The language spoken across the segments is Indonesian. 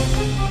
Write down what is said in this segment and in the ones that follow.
Ya,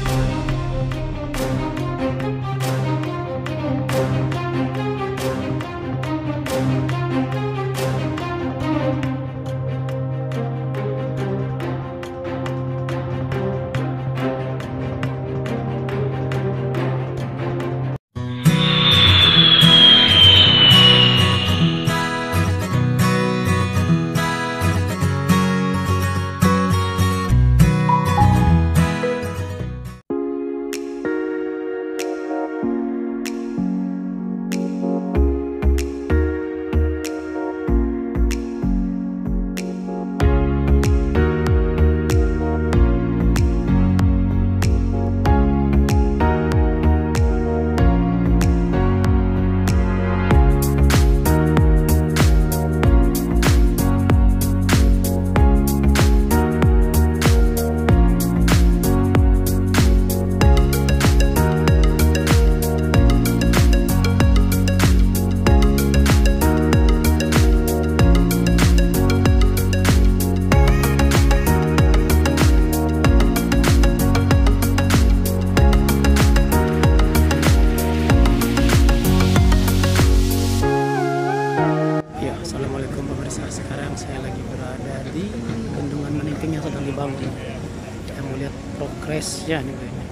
nih kayaknya.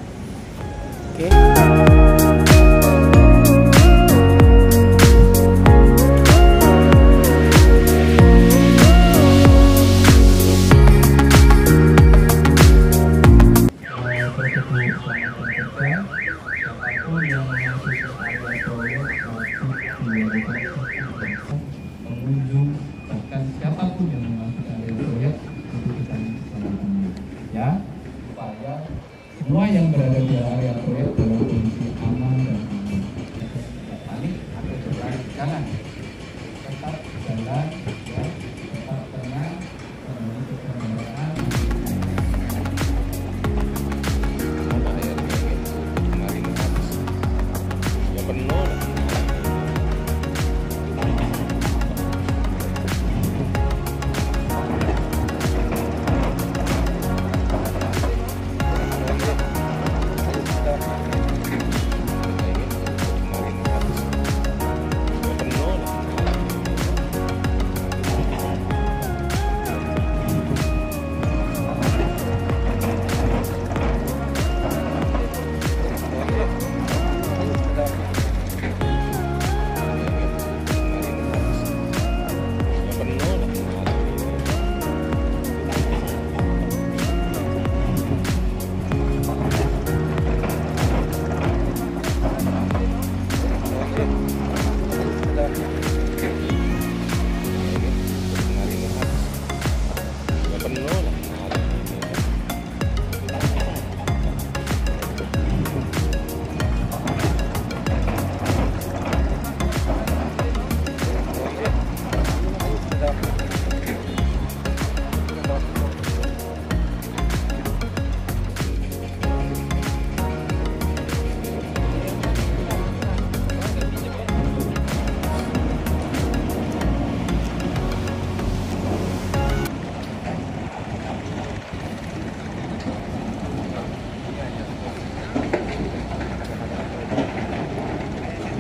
Oke. bahkan yang berada di area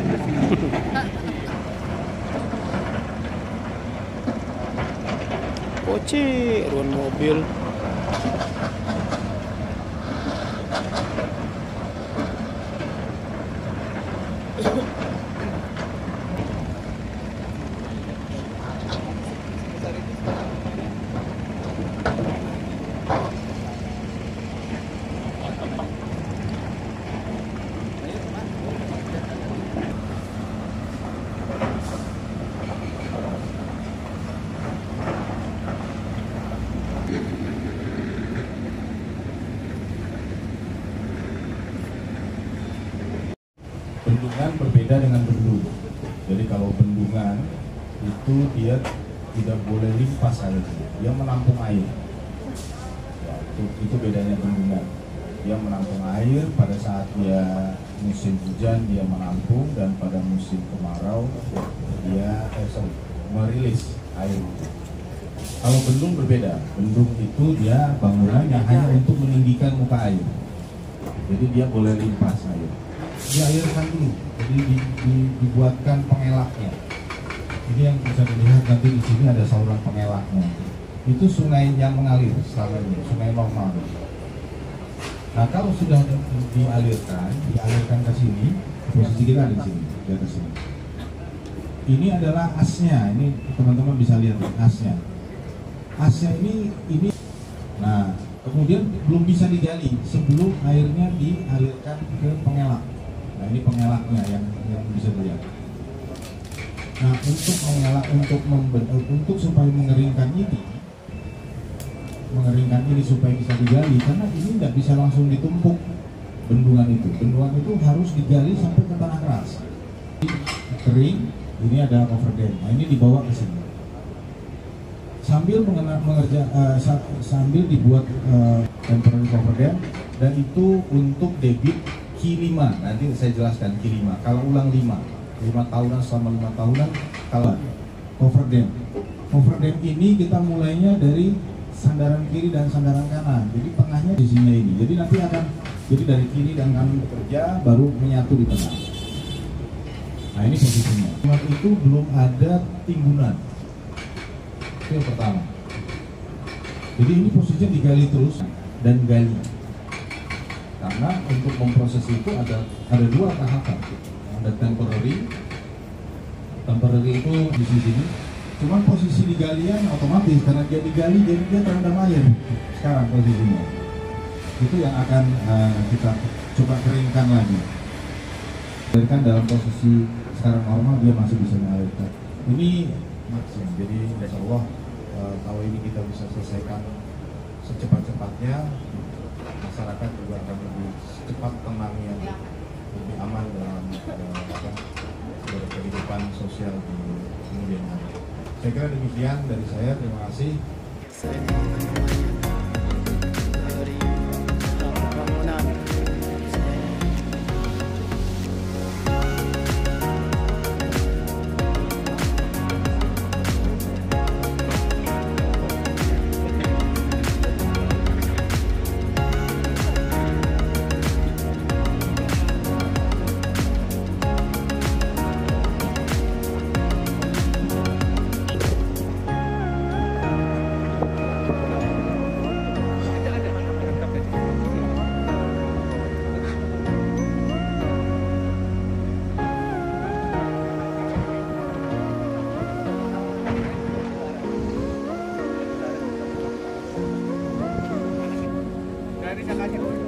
Poci, ruang mobil. Bendungan berbeda dengan bendung. Jadi kalau bendungan itu dia tidak boleh limpas airnya, dia menampung air. Ya, itu, itu bedanya bendungan. Dia menampung air pada saat dia musim hujan dia menampung dan pada musim kemarau dia eh, sorry, merilis air. Kalau bendung berbeda, bendung itu dia bangunannya hanya untuk meninggikan muka air. Jadi dia boleh limpas air. Dialirkan dulu, jadi di, di- dibuatkan pengelaknya. Ini yang bisa dilihat nanti di sini ada saluran pengelaknya. Itu sungai yang mengalir selama ini, sungai normal. Nah kalau sudah di- dialirkan, dialirkan ke sini, posisi kita di sini, di atas sini. Ini adalah asnya, ini teman-teman bisa lihat asnya. Asnya ini ini Nah, kemudian belum bisa digali sebelum airnya dialirkan ke pengelak. Nah, ini pengelaknya yang yang bisa dilihat. Nah, untuk mengelak untuk memben- untuk supaya mengeringkan ini mengeringkan ini supaya bisa digali karena ini tidak bisa langsung ditumpuk bendungan itu. Bendungan itu harus digali sampai ke tanah keras. Kering, ini ada overdam. Nah, ini dibawa ke sini sambil mengena, mengerja, eh, sa- sambil dibuat eh, temporary cover dam dan itu untuk debit Q5 nanti saya jelaskan Q5 kalau ulang 5 5 tahunan selama 5 tahunan kalau cover dam. Cover dam ini kita mulainya dari sandaran kiri dan sandaran kanan. Jadi tengahnya di sini ini. Jadi nanti akan jadi dari kiri dan kanan bekerja baru menyatu di tengah. Nah ini posisinya. Waktu itu belum ada timbunan. Itu pertama. Jadi ini posisinya digali terus dan gali. Karena untuk memproses itu ada ada dua tahapan. Ada temporary, temporary itu di sini. Cuman posisi digalian otomatis karena dia digali jadi dia terendam air. Sekarang posisinya. Itu yang akan eh, kita coba keringkan lagi. Keringkan dalam posisi sekarang normal dia masih bisa mengalirkan. Ini maksimum. Jadi insya Allah eh, tahun ini kita bisa selesaikan secepat-cepatnya. Masyarakat juga akan lebih cepat tenangnya, lebih aman dalam eh, apa, berkehidupan sosial di kemudian hari. Saya kira demikian dari saya. Terima kasih. Jakarta.